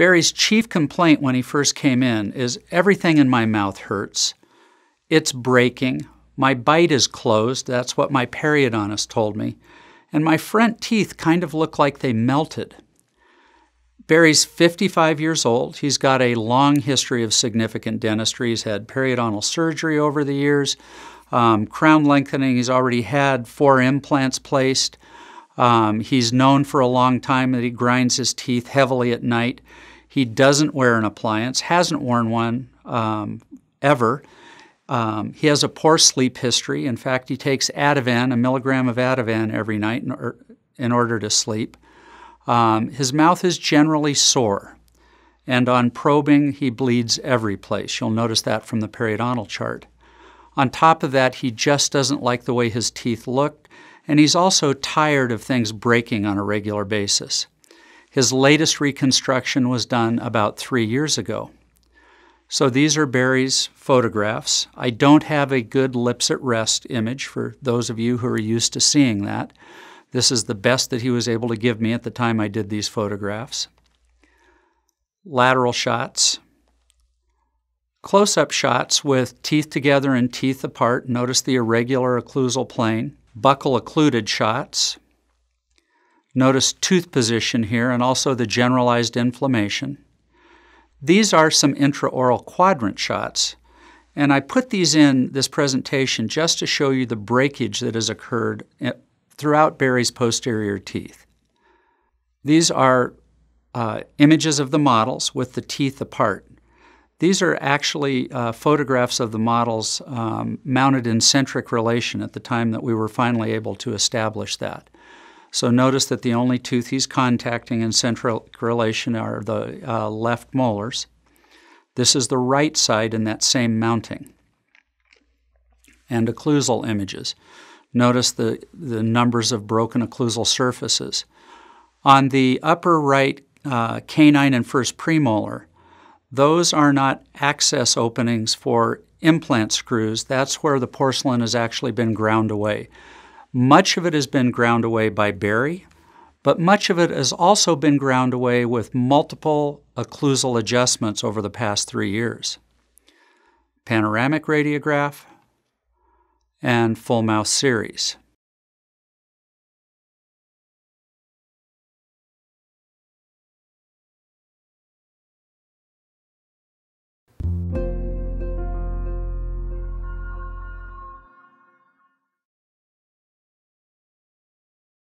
Barry's chief complaint when he first came in is everything in my mouth hurts. It's breaking. My bite is closed. That's what my periodontist told me. And my front teeth kind of look like they melted. Barry's 55 years old. He's got a long history of significant dentistry. He's had periodontal surgery over the years, um, crown lengthening. He's already had four implants placed. Um, he's known for a long time that he grinds his teeth heavily at night. He doesn't wear an appliance, hasn't worn one um, ever. Um, he has a poor sleep history. In fact, he takes Ativan, a milligram of Ativan every night in, or, in order to sleep. Um, his mouth is generally sore, and on probing, he bleeds every place. You'll notice that from the periodontal chart. On top of that, he just doesn't like the way his teeth look, and he's also tired of things breaking on a regular basis. His latest reconstruction was done about three years ago. So these are Barry's photographs. I don't have a good lips at rest image for those of you who are used to seeing that. This is the best that he was able to give me at the time I did these photographs. Lateral shots. Close up shots with teeth together and teeth apart. Notice the irregular occlusal plane. Buccal occluded shots. Notice tooth position here and also the generalized inflammation. These are some intraoral quadrant shots, and I put these in this presentation just to show you the breakage that has occurred throughout Barry's posterior teeth. These are uh, images of the models with the teeth apart. These are actually uh, photographs of the models um, mounted in centric relation at the time that we were finally able to establish that. So notice that the only tooth he's contacting in centric relation are the uh, left molars. This is the right side in that same mounting. And occlusal images. Notice the, the numbers of broken occlusal surfaces. On the upper right uh, canine and first premolar, those are not access openings for implant screws. That's where the porcelain has actually been ground away. Much of it has been ground away by Barry, but much of it has also been ground away with multiple occlusal adjustments over the past three years. Panoramic radiograph and full mouth series.